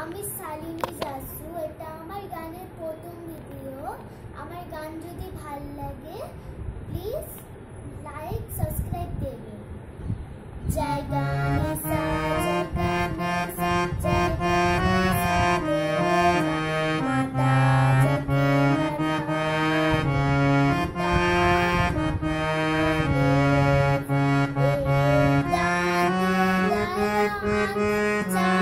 আমি শালিনী জাসু এটা আমার গানের প্রথম ভিডিও আমার গান যদি ভাল লাগে প্লিজ লাইক সাবস্ক্রাইব দেবে জয় গান জয়